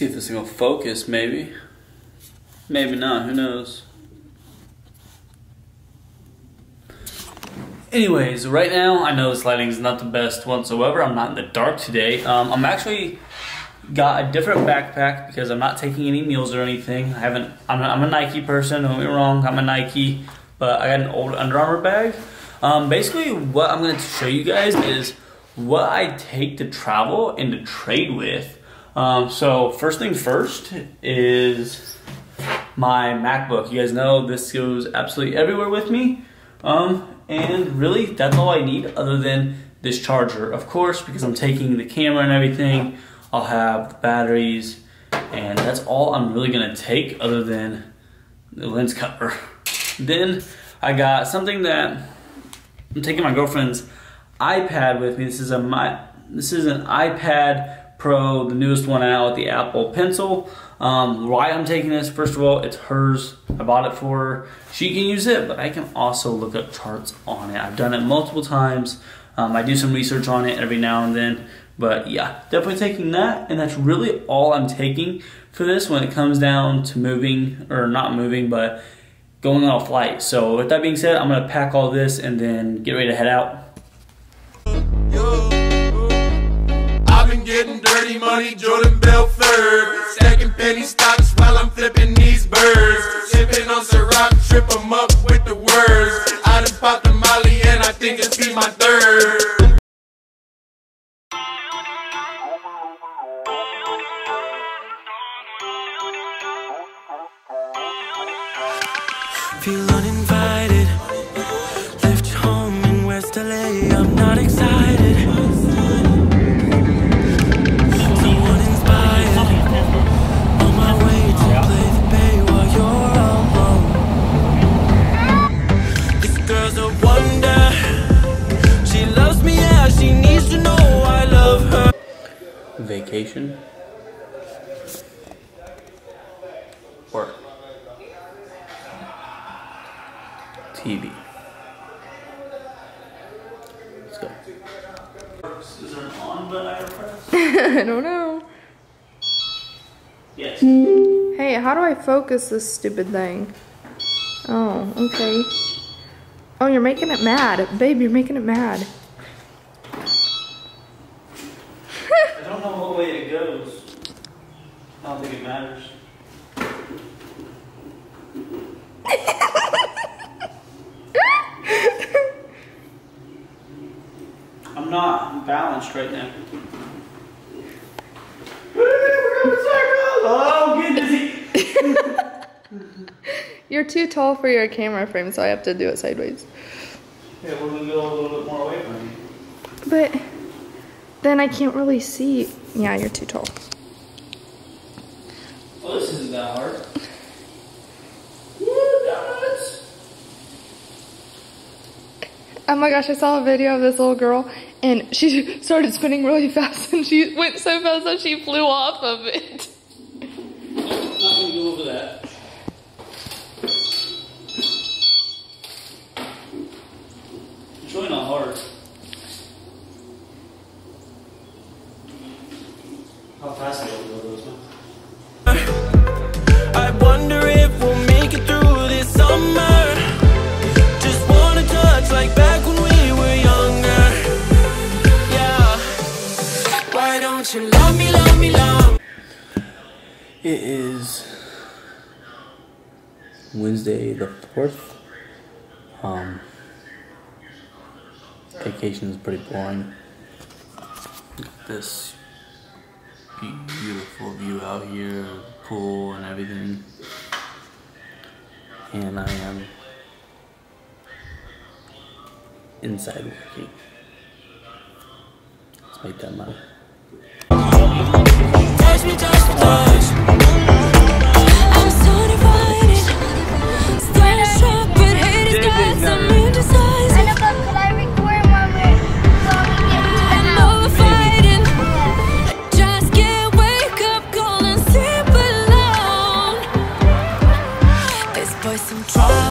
See if this thing will focus, maybe. Maybe not, who knows. Anyways, right now, I know this lighting is not the best whatsoever. I'm not in the dark today. Um, I'm actually got a different backpack because I'm not taking any meals or anything. I haven't, I'm a, I'm a Nike person, don't get me wrong, I'm a Nike, but I got an old Under Armour bag. Um, basically, what I'm gonna show you guys is what I take to travel and to trade with. Um, so first thing first is my MacBook. You guys know this goes absolutely everywhere with me. Um, and really, that's all I need other than this charger. Of course, because I'm taking the camera and everything, I'll have the batteries, and that's all I'm really gonna take other than the lens cover. Then I got something that I'm taking my girlfriend's iPad with me. This is a my this is an iPad Pro, the newest one out, the Apple Pencil. Um, why I'm taking this, first of all, it's hers. I bought it for her. She can use it, but I can also look up charts on it. I've done it multiple times. Um, I do some research on it every now and then. But yeah, definitely taking that. And that's really all I'm taking for this when it comes down to moving, or not moving, but going on a flight. So with that being said, I'm gonna pack all this and then get ready to head out. Money, Jordan Belfort. Stacking penny stocks while I'm flipping these birds. Sipping on Ciroc, trip them up with the words. I done popped the molly and I think it's be my third. Feel uninvited. Left home in West LA. I'm not excited. Girl's a wonder. She loves me, yeah. She needs to know I love her. Vacation. Or TV. Let's go. Is there an on button I? I don't know. Yes. Hey, how do I focus this stupid thing? Oh, okay. Oh, you're making it mad. Babe, you're making it mad. I don't know what way it goes. I don't think it matters. I'm not balanced right now. Oh, get dizzy. You're too tall for your camera frame, so I have to do it sideways. Yeah, we're gonna go a little bit more away from you. But then I can't really see. Yeah, you're too tall. Well, this isn't that hard. Woo, donuts. Oh my gosh, I saw a video of this little girl and she started spinning really fast and she went so fast that she flew off of it. I'm Not gonna go over that. It's really not hard. How fast do you go those now? I wonder if we'll make it through this summer. Just wanna touch like back when we were younger. Yeah. Why don't you love me, love me, love me? It is Wednesday the 4th. Um, vacation is pretty boring. This beautiful view out here, pool and everything. And I am inside working. Let's make that money.